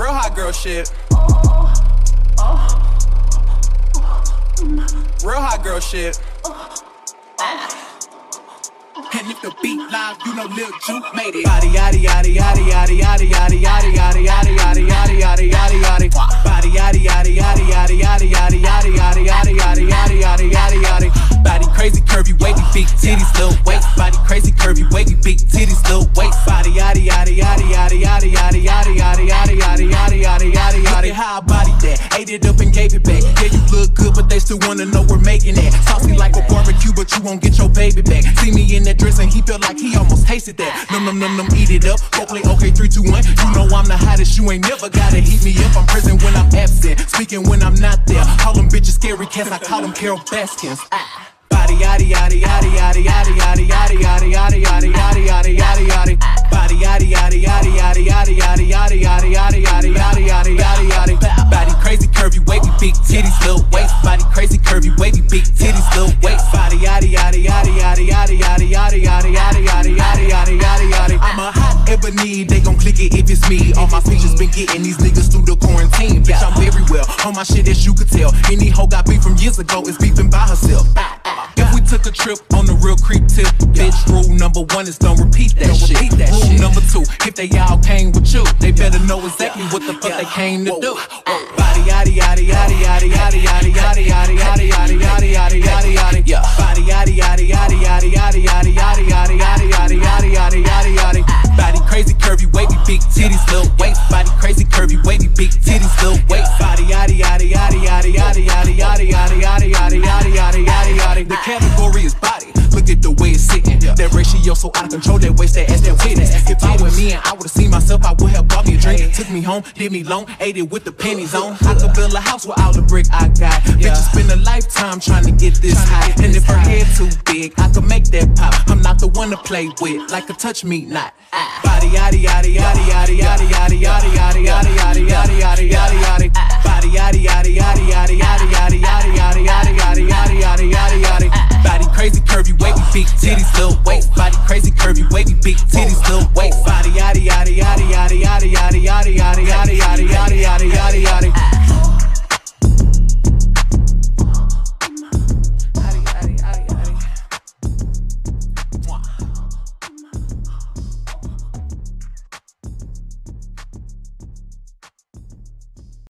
Real hot girl shit. Real hot girl shit. And if the beat live, you know Lil Juke made it. Body yaddy yaddy yaddy yaddy yaddy yaddy yaddy yaddy yaddy yaddy yaddy yaddy yaddy yaddy. Body yaddy yaddy yaddy yaddy yaddy yaddy yaddy yaddy yaddy yaddy yaddy yaddy yaddy yaddy. Body crazy curvy wavy big titties little waist. Body crazy curvy wavy big titties yaddy yaddy yaddy yaddy yaddy yaddy yaddy yaddy yaddy yaddy yaddy yaddy yaddy. How I body that, ate it up and gave it back. Yeah, you look good, but they still wanna know we're making it. Saucy like a barbecue, but you won't get your baby back. See me in that dress and he felt like he almost tasted that. Num num num num, eat it up. Go play okay, three, two, one. You know I'm the hottest. You ain't never gotta heat me up. I'm present when I'm absent, speaking when I'm not there. Call them bitches scary cats. I call them Carole Baskins. Ah. Body yaddy yaddy yaddy yaddy yaddy yaddy yaddy big titties little waist. Body yaddy yaddy yaddy yaddy yaddy yaddy yaddy yaddy yaddy yaddy yaddy yaddy yaddy yaddy. I'm a hot ebony, they gon' click it if it's me. All my features been getting these niggas through the quarantine. Bitch, I'm very well on my shit as you could tell. Any hoe got beef from years ago is beefing by herself. If we took a trip on the real creep tip, bitch, rule number one is don't repeat that shit. rule number two, if they all came with you, they better know exactly what the fuck they came to do. Body yaddy yaddy yaddy yaddy yaddy yaddy yaddy yaddy yaddy yaddy yaddy yaddy yaddy yaddy. Body yaddy yaddy yaddy yaddy yaddy yaddy yaddy yaddy yaddy yaddy yaddy yaddy yaddy yaddy. Body crazy curvy wavy big titties little waist. Body crazy curvy wavy big titties little waist. Body yaddy yaddy yaddy yaddy yaddy yaddy yaddy yaddy yaddy yaddy yaddy yaddy yaddy yaddy. The category is body. Look at the way it's sitting. That ratio so out of control. That waist that ass that witness. If I were me and I would've seen myself, I would have bought me a drink. Took me home, did me long, ate it with the pennies on. I could build a house with all the brick I got. Yeah. Bitch, spend a lifetime trying to get this high. And if her head too big, I could make that pop. I'm not the one to play with, like a touch me not. Body, yaddy, yaddy, yaddy, yaddy, yaddy, yaddy, yaddy, yaddy, yaddy, yaddy, yaddy, yaddy, yaddy, yaddy. Body, yaddy, yaddy, yaddy, yaddy, yaddy, yaddy, yaddy, yaddy, yaddy, yaddy, yaddy, yaddy, yaddy, yaddy. Body crazy curvy, wavy, big titties, little waist. Body crazy curvy, wavy, big titties.